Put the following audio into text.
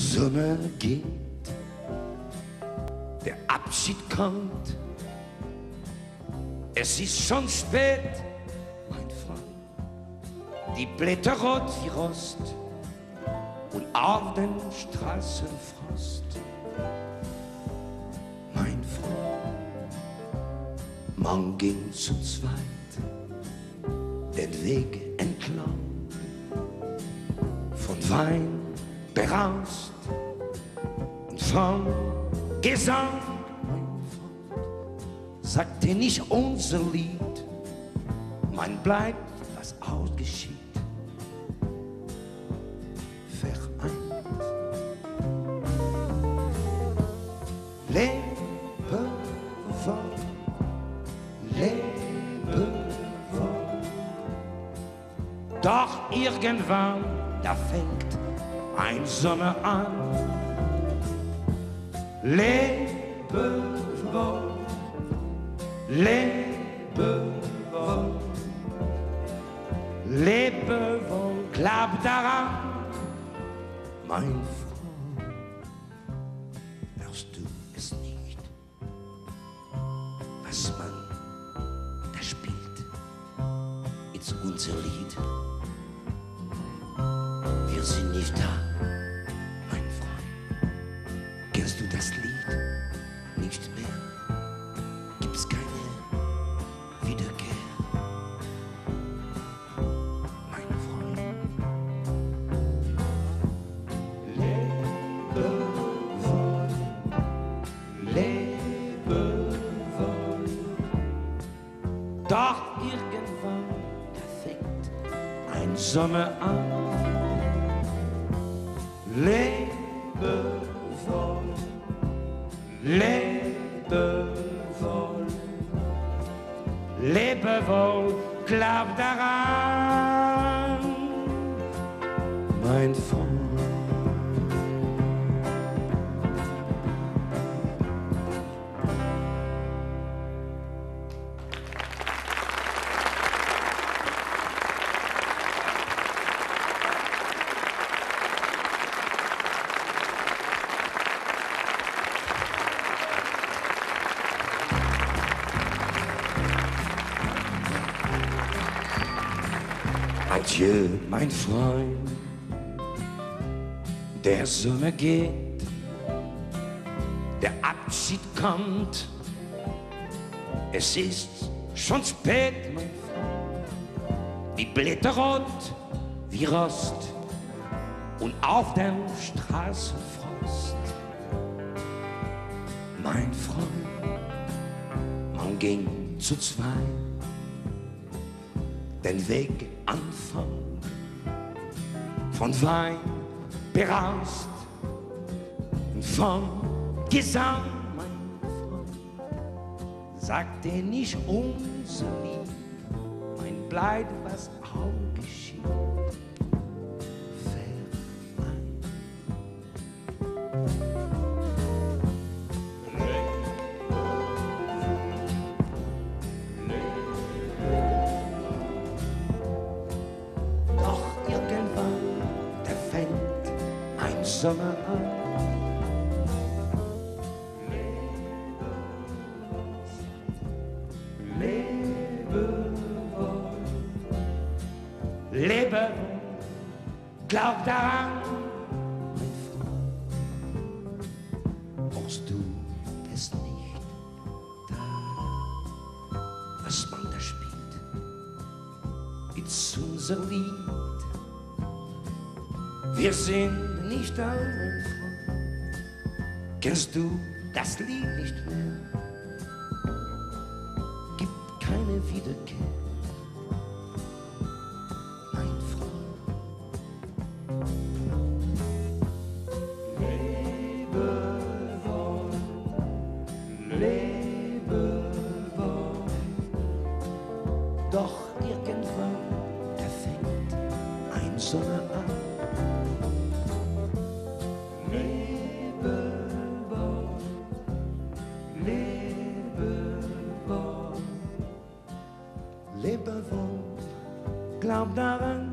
Sonne geht, der Abschied kommt. Es ist schon spät, mein Freund. Die Blätter rot wie Rost und auf den Straßen Frost. Mein Freund, man ging zu zweit den Weg entlang von Wein berauscht vom Gesang. Sagte nicht unser Lied, mein bleibt, was ausgeschieht. Vereint. Lebe wohl, lebe wohl. Doch irgendwann, da fängt ein Sommer an. Lebe wohl, lebe wohl, lebe wohl, glaub daran, mein Freund, hörst du es nicht, was man da spielt, ist unser Lied. Wir sind nicht da, du das Lied nicht mehr? Gibt's keine Wiederkehr, mein Freund. Lebe wohl, lebe wohl. Doch irgendwann, da fängt ein Sommer an. Lebe lebe wohl, lebe wohl, glaub daran, Adieu, mein Freund, der Sommer geht, der Abschied kommt. Es ist schon spät, mein Freund, die Blätter rot wie Rost und auf der Straße Frost. Mein Freund, man ging zu zweit den Weg anfangen. Von Wein berauscht und vom Gesang, mein Freund, sagte nicht unser Lied, mein Bleib, was auch geschieht. Sommer an. Lebe glaub daran, mein Freund. Brauchst du es nicht, da, was man spielt? ist unser Lied. Wir sind nicht Freund. Kennst du das Lied nicht mehr? Gibt keine Wiederkehr, mein Freund. Lebe wohl, lebe wohl. Doch irgendwann, da fängt ein Sommer an. Wurf. Glaub daran,